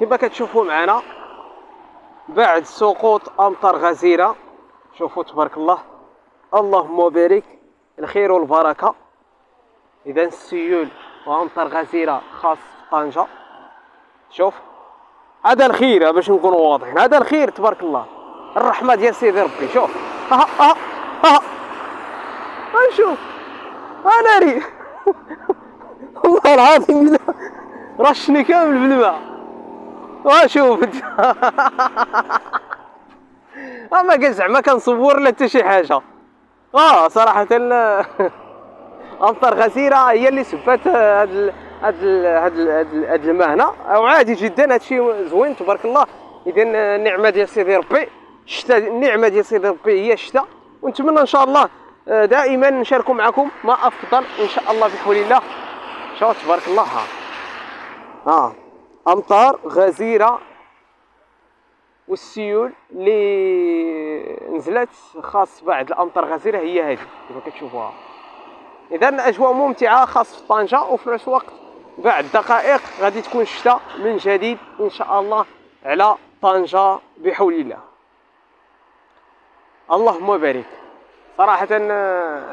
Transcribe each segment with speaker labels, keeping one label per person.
Speaker 1: كما كتشوفوا معنا بعد سقوط أمطار غزيرة. شوفوا تبارك الله. اللهم بارك. الخير والبركة. إذا السيول وأمطار غزيرة خاص طنجة. شوف. هذا الخير باش نكونوا واضحين. هذا الخير تبارك الله. الرحمة ديال سيدي ربي. شوف. ها ها ها شوف. أنا ري والله العظيم. رشني كامل بالماء. انت أما قال زعما كنصور لا حتى شي حاجة. آه صراحة امطار غزيره هي اللي سبات هاد هاد هاد هاد الماء هنا أو عادي جدا هادشي زوين تبارك الله. اذا النعمة ديال سيدي ربي الشتاء النعمة ديال سيدي ربي هي الشتاء ونتمنى إن شاء الله آه، دائما نشاركوا معكم ما افضل إن شاء الله بحول الله. شوف تبارك الله. ها ها أمطار غزيرة والسيول اللي نزلت خاص بعد الأمطار غزيره هي هذه. كما كتشوفوها. إذا أجواء ممتعة خاص في طنجة وفي نفس الوقت بعد دقائق غادي تكون الشتاء من جديد إن شاء الله على طنجة بحول الله. اللهم بارك. صراحة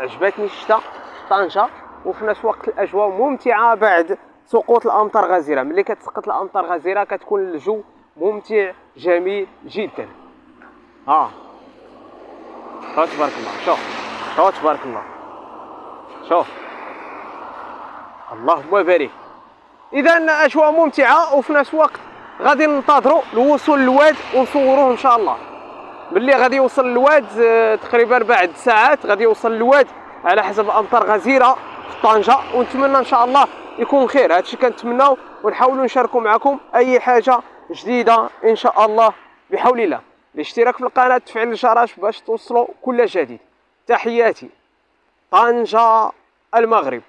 Speaker 1: عجبتني الشتاء طنجة وفي نفس الوقت الأجواء ممتعة بعد سقوط الامطار غزيره. ملي كتسقط الامطار غزيره كتكون الجو ممتع جميل جدا. ها. شوف تبارك الله. شوف شوف تبارك الله. شوف. اللهم بارك. إذا أجواء ممتعة وفي نفس الوقت غادي ننتظروا الوصول للواد ونصوروه إن شاء الله. ملي غادي يوصل الواد آه، تقريبا بعد ساعات غادي يوصل الواد على حسب الأمطار غزيرة في طنجة. ونتمنى إن شاء الله يكون خير هادشي كنتمناو ونحاولوا نشاركوا معكم أي حاجة جديدة إن شاء الله. بحول الله. الاشتراك في القناة تفعيل الجرس باش توصلوا كل جديد. تحياتي. طنجة المغرب.